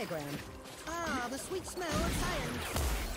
diagram. Ah, the sweet smell of science.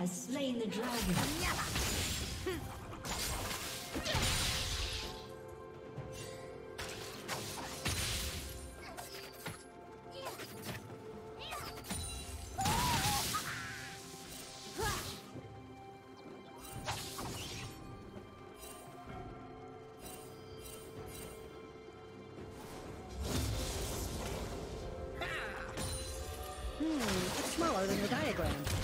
has slain the dragon. Hmm, smaller than the diagram.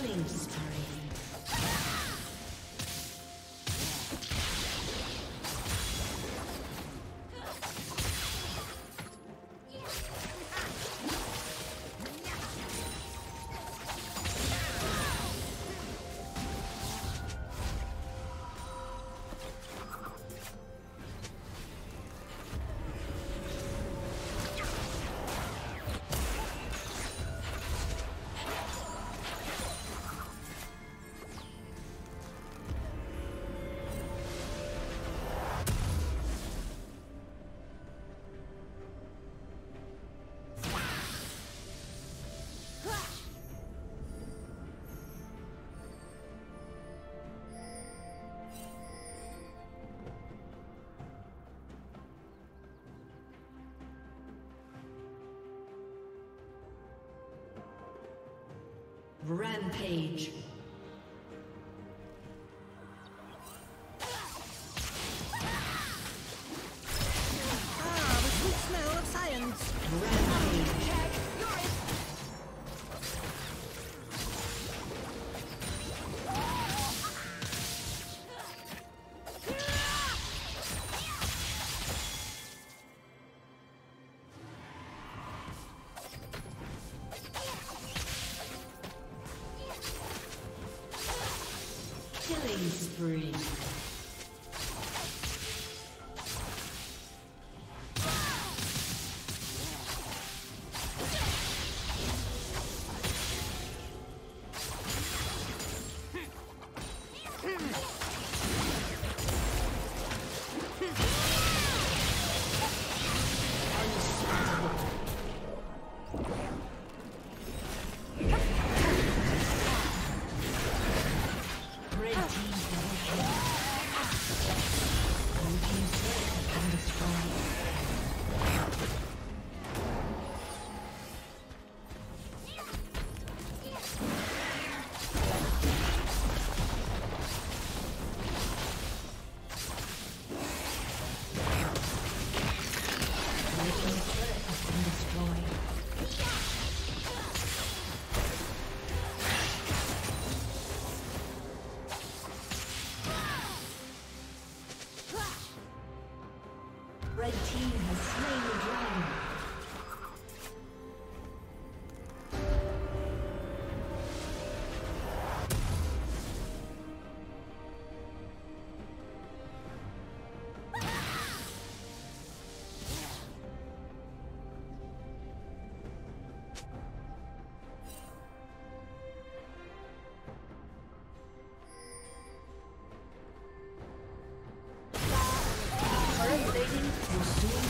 Killing spree. Rampage. Soon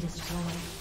Destroyed.